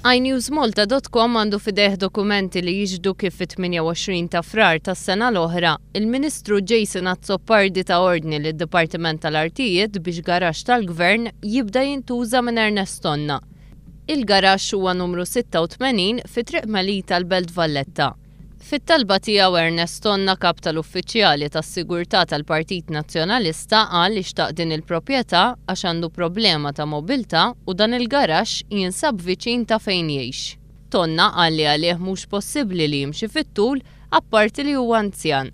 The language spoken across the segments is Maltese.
INewsMalta.com għandu f'idejh dokumenti li jixhdu kif fit-28 ta' Frar tas-sena l-oħra, il-Ministru Jason Azzopardi ta' ordni lid-Dipartiment tal-Artijiet biex garaxx tal-Gvern jibda jintuża minn Ernest Tonna. Il-garaxx huwa numru 86 fi Triq Melita l-Belt Valletta. Fit-talba tiegħu Ernest Tonna Kap tal-Uffiċjali tas-Sigurtà tal-Partit Nazzjonalista qal li xtaq din il-propjetà għax għandu problema ta' mobilità u dan il-garaxx jinsab viċin ta' fejn jgħix. Tonna qal li għalih mhux possibbli li jimxi fit-tul apparti li huwa anzjan.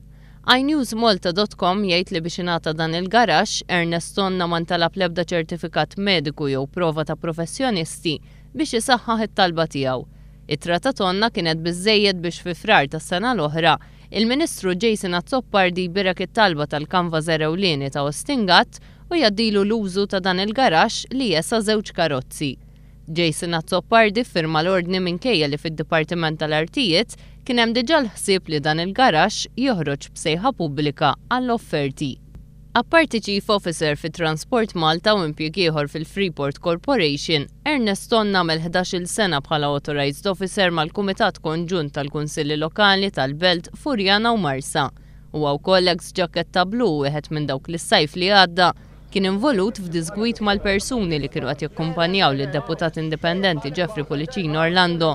INewsMalta.com jgħid li biex ingħata dan il-garaxx, Ernest Tonna ma ntalab l-ebda ċertifikat mediku jew prova ta' professjonisti biex isaħħaħ it-talba tiegħu. Ittra ta' tonna kienet biżżejjed biex fi Frar tas-sena l-oħra, il-Ministru Jason Azzopardi jbierek it-talba tal-kanvażer ewlieni ta' Ostingatt u jgħaddilu l-użu ta' dan il-garaxx li jesa' żewġ karozzi. Jason Azzopardi ffirma l-ordni minkejja li fid-Dipartiment tal-Artijiet kien hemm diġà l-ħsieb li dan il-garaxx joħroġ b'sejħa pubblika għall-offerti. Apparti Chief Officer fi Transport Malta u impjieg ieħor fil-Freeport Corporation, Ernest Onna għamel ħdax-il sena bħala Authorised Officer mal-Kumitat Konġunt tal-Kunsilli Lokali tal-Belt Furjana u Marsa. Huwa wkoll eks ġaketta blu u wieħed minn dawk li s-sajf li għadda kien involut f'diżgwid mal-persuni li kienu qed jakkumpanjaw lid-Deputat Indipendenti Jeffrey Pullicino Orlando